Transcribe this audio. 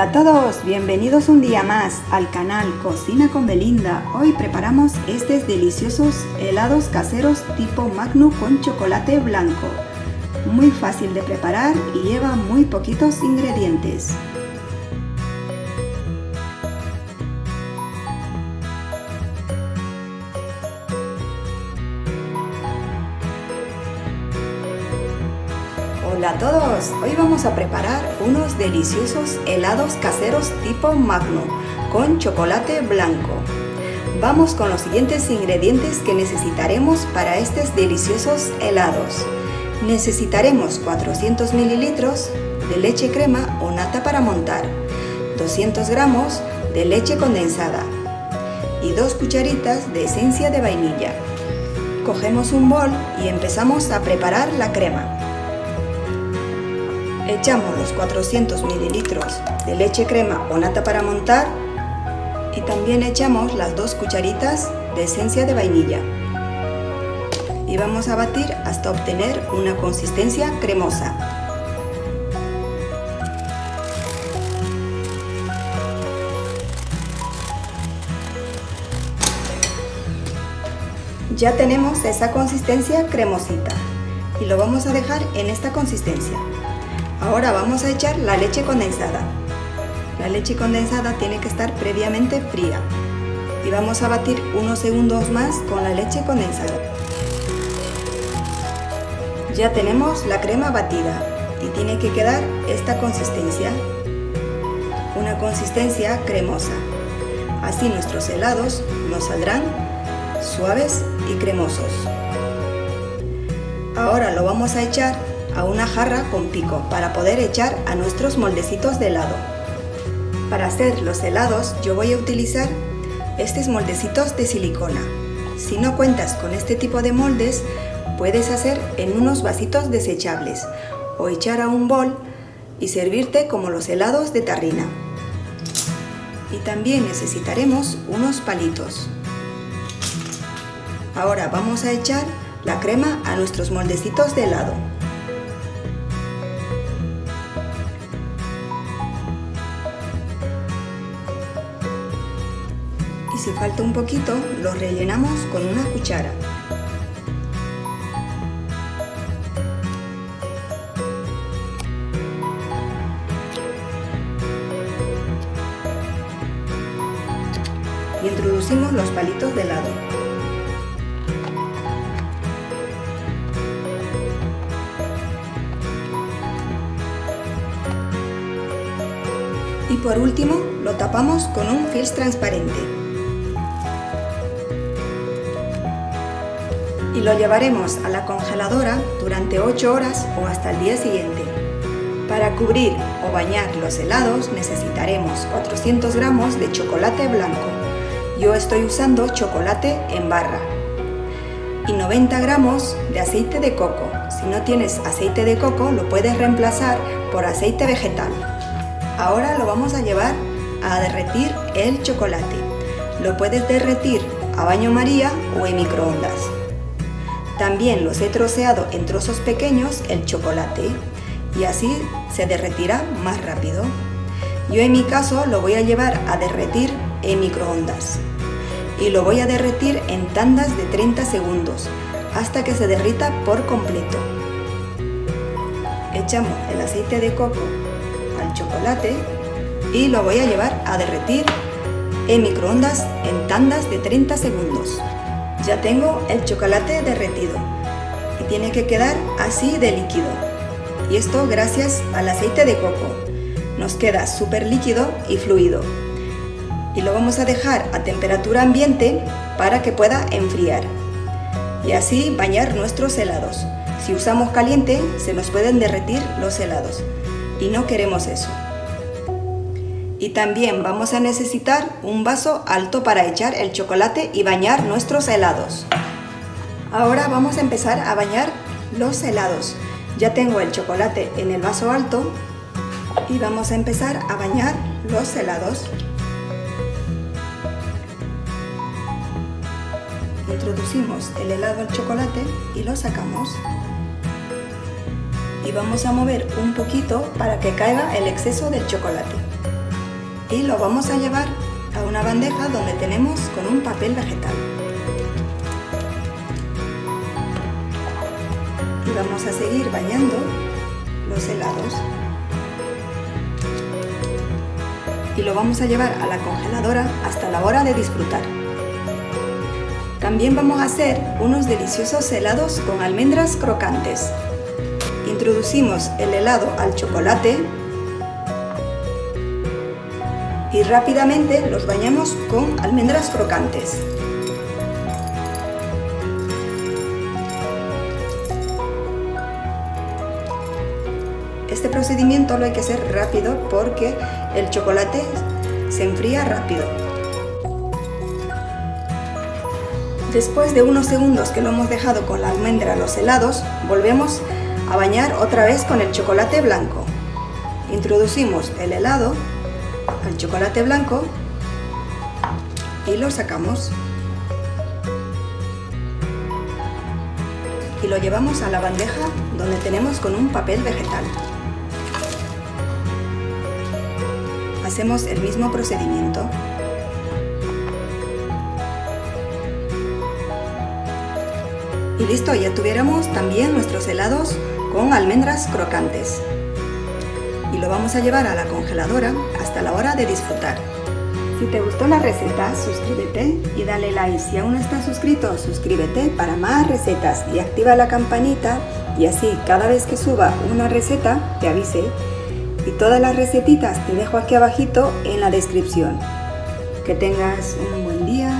Hola a todos, bienvenidos un día más al canal Cocina con Belinda. Hoy preparamos estos deliciosos helados caseros tipo Magnum con chocolate blanco. Muy fácil de preparar y lleva muy poquitos ingredientes. Hola a todos, hoy vamos a preparar unos deliciosos helados caseros tipo Magno con chocolate blanco. Vamos con los siguientes ingredientes que necesitaremos para estos deliciosos helados. Necesitaremos 400 mililitros de leche crema o nata para montar, 200 gramos de leche condensada y 2 cucharitas de esencia de vainilla. Cogemos un bol y empezamos a preparar la crema. Echamos los 400 mililitros de leche crema o nata para montar y también echamos las dos cucharitas de esencia de vainilla. Y vamos a batir hasta obtener una consistencia cremosa. Ya tenemos esa consistencia cremosita y lo vamos a dejar en esta consistencia. Ahora vamos a echar la leche condensada. La leche condensada tiene que estar previamente fría. Y vamos a batir unos segundos más con la leche condensada. Ya tenemos la crema batida y tiene que quedar esta consistencia. Una consistencia cremosa. Así nuestros helados nos saldrán suaves y cremosos. Ahora lo vamos a echar a una jarra con pico para poder echar a nuestros moldecitos de helado. Para hacer los helados yo voy a utilizar estos moldecitos de silicona. Si no cuentas con este tipo de moldes, puedes hacer en unos vasitos desechables o echar a un bol y servirte como los helados de tarrina. Y también necesitaremos unos palitos. Ahora vamos a echar la crema a nuestros moldecitos de helado. Si falta un poquito, lo rellenamos con una cuchara. Y introducimos los palitos de lado. Y por último, lo tapamos con un fils transparente. Y lo llevaremos a la congeladora durante 8 horas o hasta el día siguiente. Para cubrir o bañar los helados necesitaremos 400 gramos de chocolate blanco. Yo estoy usando chocolate en barra. Y 90 gramos de aceite de coco. Si no tienes aceite de coco lo puedes reemplazar por aceite vegetal. Ahora lo vamos a llevar a derretir el chocolate. Lo puedes derretir a baño maría o en microondas. También los he troceado en trozos pequeños el chocolate y así se derretirá más rápido. Yo en mi caso lo voy a llevar a derretir en microondas y lo voy a derretir en tandas de 30 segundos hasta que se derrita por completo. Echamos el aceite de coco al chocolate y lo voy a llevar a derretir en microondas en tandas de 30 segundos. Ya tengo el chocolate derretido y tiene que quedar así de líquido. Y esto gracias al aceite de coco. Nos queda súper líquido y fluido. Y lo vamos a dejar a temperatura ambiente para que pueda enfriar. Y así bañar nuestros helados. Si usamos caliente se nos pueden derretir los helados. Y no queremos eso. Y también vamos a necesitar un vaso alto para echar el chocolate y bañar nuestros helados. Ahora vamos a empezar a bañar los helados. Ya tengo el chocolate en el vaso alto y vamos a empezar a bañar los helados. Introducimos el helado al chocolate y lo sacamos. Y vamos a mover un poquito para que caiga el exceso del chocolate. Y lo vamos a llevar a una bandeja donde tenemos con un papel vegetal. Y vamos a seguir bañando los helados. Y lo vamos a llevar a la congeladora hasta la hora de disfrutar. También vamos a hacer unos deliciosos helados con almendras crocantes. Introducimos el helado al chocolate y rápidamente los bañamos con almendras crocantes. Este procedimiento lo hay que hacer rápido porque el chocolate se enfría rápido. Después de unos segundos que lo hemos dejado con la almendra los helados, volvemos a bañar otra vez con el chocolate blanco. Introducimos el helado al chocolate blanco y lo sacamos. Y lo llevamos a la bandeja donde tenemos con un papel vegetal. Hacemos el mismo procedimiento. Y listo, ya tuviéramos también nuestros helados con almendras crocantes lo vamos a llevar a la congeladora hasta la hora de disfrutar. Si te gustó la receta, suscríbete y dale like. Si aún no estás suscrito, suscríbete para más recetas y activa la campanita y así cada vez que suba una receta te avise. Y todas las recetitas te dejo aquí abajito en la descripción. Que tengas un buen día